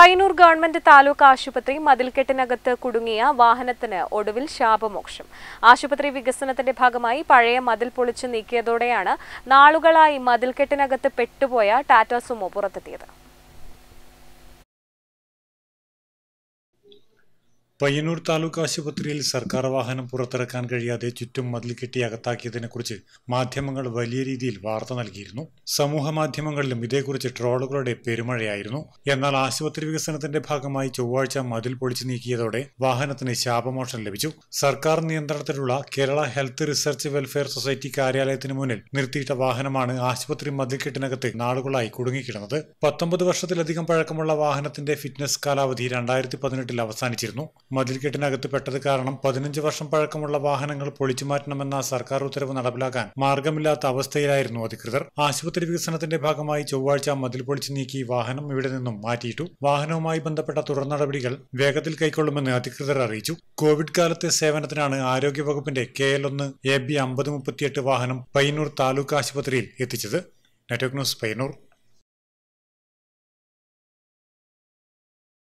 Payyanur government taluk ആശുപത്രി മതിൽക്കെട്ടിനകത്ത് കുടുങ്ങിയ വാഹനത്തിന് ഒടുവിൽ ശാപമോക്ഷം. ആശുപത്രി വികസനത്തിന്റെ ഭാഗമായി പഴയ മതിൽ പൊളിച്ചു നീക്കിയതോടെയാണ് നാളുകളായി മതിൽക്കെട്ടിനകത്ത് പെട്ടുപോയ ടാറ്റ സുമോ പുറത്തെത്തിയത്. പയ്യന്നൂർ താലൂക്ക് ആശുപത്രിയിൽ സർക്കാർ വാഹനം പുറത്തിറക്കാൻ കഴിയാതെ ചുറ്റും മതിൽ കെട്ടി അകത്താക്കിയതിനെക്കുറിച്ച് മാധ്യമങ്ങൾ വലിയ രീതിയിൽ വാർത്ത നൽകിയിരുന്നു. സമൂഹ മാധ്യമങ്ങളിലും ഇതേക്കുറിച്ച് ട്രോളുകളുടെ പെരുമഴയായിരുന്നു. എന്നാൽ ആശുപത്രി വികസനത്തിന്റെ ഭാഗമായി ചൊവ്വാഴ്ച മതിൽ പൊളിച്ചു നീക്കിയതോടെ വാഹനത്തിന് ശാപമോഷം ലഭിച്ചു. സർക്കാർ നിയന്ത്രണത്തിലുള്ള Kerala health research welfare society കാര്യാലയത്തിന് മുന്നിൽ നിർത്തിയിട്ട വാഹനമാണ് ആശുപത്രി മതിൽക്കെട്ടിനകത്ത് നാളുകളായി കുടുങ്ങിക്കിടന്നത്. പത്തൊമ്പത് വർഷത്തിലധികം പഴക്കമുള്ള വാഹനത്തിന്റെ ഫിറ്റ്നസ് കാലാവധി രണ്ടായിരത്തി പതിനെട്ടിൽ അവസാനിച്ചിരുന്നു. മതിൽക്കെട്ടിനകത്ത് പെട്ടത് കാരണം പതിനഞ്ച് വർഷം പഴക്കമുള്ള വാഹനങ്ങൾ പൊളിച്ചു മാറ്റണമെന്ന സർക്കാർ ഉത്തരവ് നടപ്പിലാക്കാൻ മാർഗമില്ലാത്ത അവസ്ഥയിലായിരുന്നു അധികൃതർ. ആശുപത്രി വികസനത്തിന്റെ ഭാഗമായി ചൊവ്വാഴ്ച മതിൽ പൊളിച്ചു നീക്കി വാഹനം ഇവിടെ നിന്നും മാറ്റിയിട്ടു. വാഹനവുമായി ബന്ധപ്പെട്ട തുടർ നടപടികൾ വേഗത്തിൽ കൈക്കൊള്ളുമെന്ന് അധികൃതർ അറിയിച്ചു. കോവിഡ് കാലത്തെ സേവനത്തിനാണ് ആരോഗ്യവകുപ്പിന്റെ കെ എൽ ഒന്ന് എ ബി അമ്പത് മുപ്പത്തിയെട്ട് വാഹനം പയ്യന്നൂർ താലൂക്ക് ആശുപത്രിയിൽ എത്തിച്ചത്. Network news Payyanur.